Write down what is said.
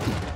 you